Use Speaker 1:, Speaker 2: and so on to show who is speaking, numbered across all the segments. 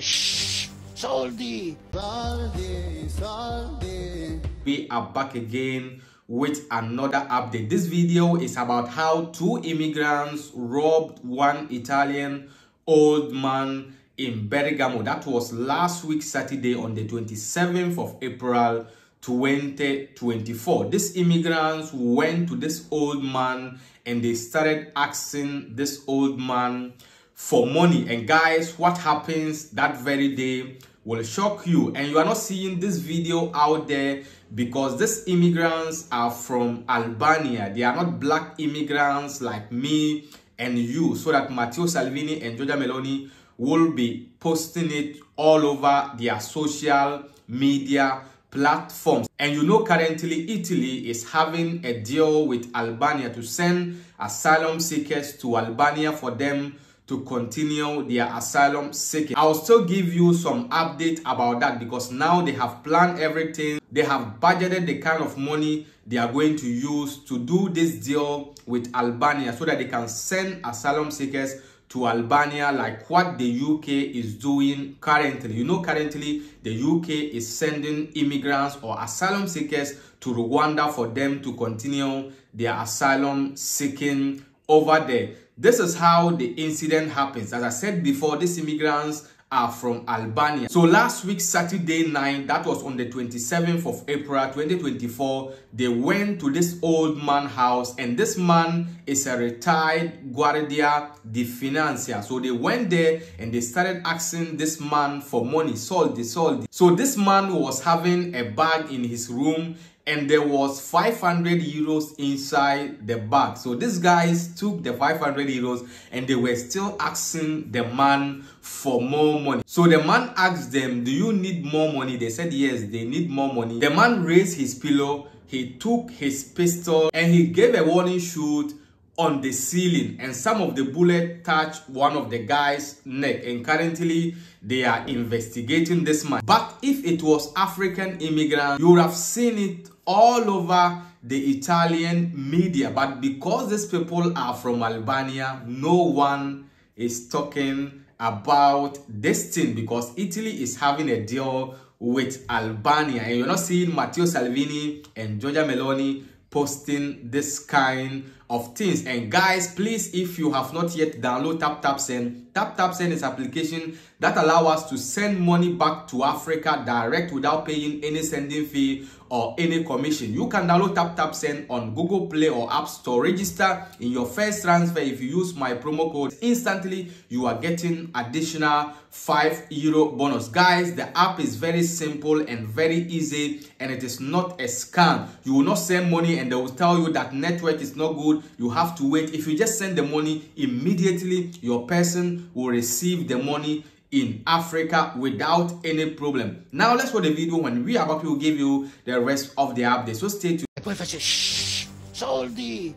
Speaker 1: Shh, soldi.
Speaker 2: Soldi, soldi.
Speaker 3: We are back again with another update. This video is about how two immigrants robbed one Italian old man in Bergamo. That was last week Saturday on the 27th of April 2024. These immigrants went to this old man and they started asking this old man for money. And guys, what happens that very day will shock you. And you are not seeing this video out there because these immigrants are from Albania. They are not black immigrants like me and you. So that Matteo Salvini and Giorgia Meloni will be posting it all over their social media platforms. And you know currently Italy is having a deal with Albania to send asylum seekers to Albania for them to continue their asylum seeking. I'll still give you some update about that because now they have planned everything. They have budgeted the kind of money they are going to use to do this deal with Albania so that they can send asylum seekers to Albania like what the UK is doing currently. You know currently the UK is sending immigrants or asylum seekers to Rwanda for them to continue their asylum seeking over there. This is how the incident happens. As I said before, these immigrants are from Albania. So last week, Saturday night, that was on the 27th of April 2024, they went to this old man house and this man is a retired Guardia di Finanza. So they went there and they started asking this man for money, soldi, soldi. So this man was having a bag in his room and there was 500 euros inside the bag so these guys took the 500 euros and they were still asking the man for more money. So the man asked them do you need more money? They said yes they need more money. The man raised his pillow he took his pistol and he gave a warning shoot on the ceiling and some of the bullet touched one of the guy's neck and currently they are investigating this man. But if it was african immigrant you would have seen it all over the italian media. But because these people are from albania no one is talking about this thing because italy is having a deal with albania. And you're not seeing matteo salvini and giorgia meloni posting this kind of things. And guys please if you have not yet download tap tap send tap tap send is application that allow us to send money back to africa direct without paying any sending fee or any commission. You can download tap tap send on google play or app store. Register in your first transfer if you use my promo code. Instantly you are getting additional 5 euro bonus. Guys the app is very simple and very easy and it is not a scam. You will not send money and they will tell you that network is not good you have to wait if you just send the money immediately your person will receive the money in Africa without any problem. Now let's watch the video when we are back we give you the rest of the update. So stay tuned.
Speaker 1: E soldi.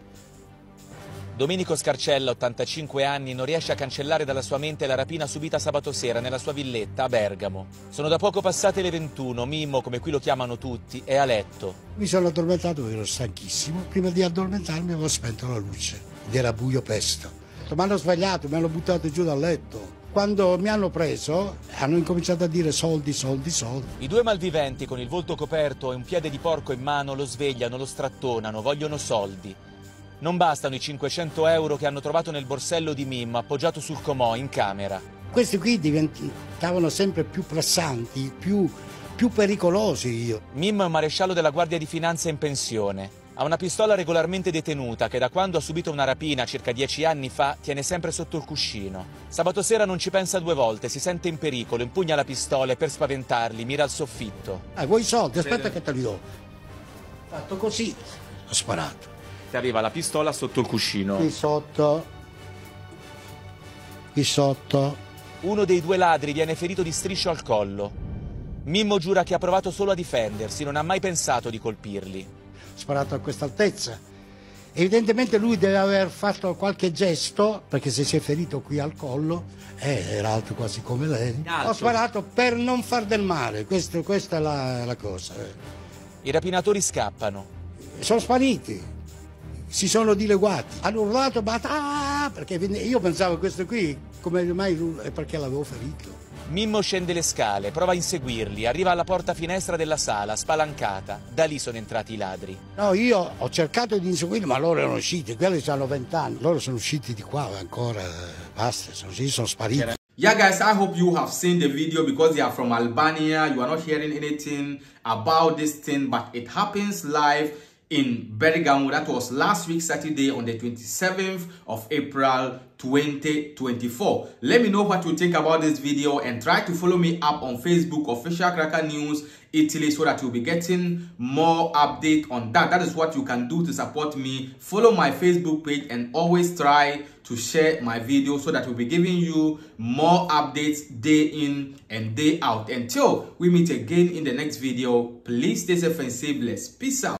Speaker 4: Domenico Scarcella, 85 anni, non riesce a cancellare dalla sua mente la rapina subita sabato sera nella sua villetta a Bergamo. Sono da poco passate le 21, Mimmo, come qui lo chiamano tutti, è a letto.
Speaker 5: Mi sono addormentato perché ero stanchissimo. Prima di addormentarmi avevo spento la luce ed era buio pesto. Mi hanno svegliato, mi hanno buttato giù dal letto. Quando mi hanno preso hanno incominciato a dire soldi, soldi, soldi.
Speaker 4: I due malviventi, con il volto coperto e un piede di porco in mano, lo svegliano, lo strattonano, vogliono soldi. Non bastano i 500 euro che hanno trovato nel borsello di Mimmo appoggiato sul comò in camera.
Speaker 5: Questi qui diventavano sempre più pressanti, più, più pericolosi io.
Speaker 4: Un maresciallo della Guardia di Finanza in pensione. Ha una pistola regolarmente detenuta che da quando ha subito una rapina circa dieci anni fa tiene sempre sotto il cuscino. Sabato sera non ci pensa due volte, si sente in pericolo, impugna la pistola e per spaventarli mira al soffitto.
Speaker 5: Ah, vuoi i soldi? Aspetta che te li do. Fatto così, ho sparato.
Speaker 4: Ti arriva la pistola sotto il cuscino.
Speaker 5: Qui sotto, qui sotto.
Speaker 4: Uno dei due ladri viene ferito di striscio al collo. Mimmo giura che ha provato solo a difendersi, non ha mai pensato di colpirli.
Speaker 5: Ho sparato a questa altezza. Evidentemente lui deve aver fatto qualche gesto, perché se si è ferito qui al collo, eh, era alto quasi come lei. Ho sparato per non far del male, questo- questa è la, la cosa.
Speaker 4: I rapinatori scappano.
Speaker 5: Sono spariti, si sono dileguati, hanno urlato, bata, perché io pensavo questo qui, come mai è perché l'avevo ferito.
Speaker 4: Mimmo scende le scale, prova a inseguirli, arriva alla porta finestra della sala, spalancata. Da lì sono entrati i ladri.
Speaker 5: No, io ho cercato di inseguirli, ma loro erano usciti, quelli hanno vent'anni, loro sono usciti di qua ancora, basta, sono, sono spariti.
Speaker 3: Yeah guys, I hope you have seen the video because you are from Albania, you are not hearing anything about this thing, but it happens live in Bergamo. That was last week, Saturday, on the 27th of April 2024. Let me know what you think about this video and try to follow me up on Facebook, Official Cracker News Italy, so that you'll be getting more update on that. That is what you can do to support me. Follow my Facebook page and always try to share my video so that we'll be giving you more updates day in and day out. Until we meet again in the next video, please stay safe and blessed. Peace out.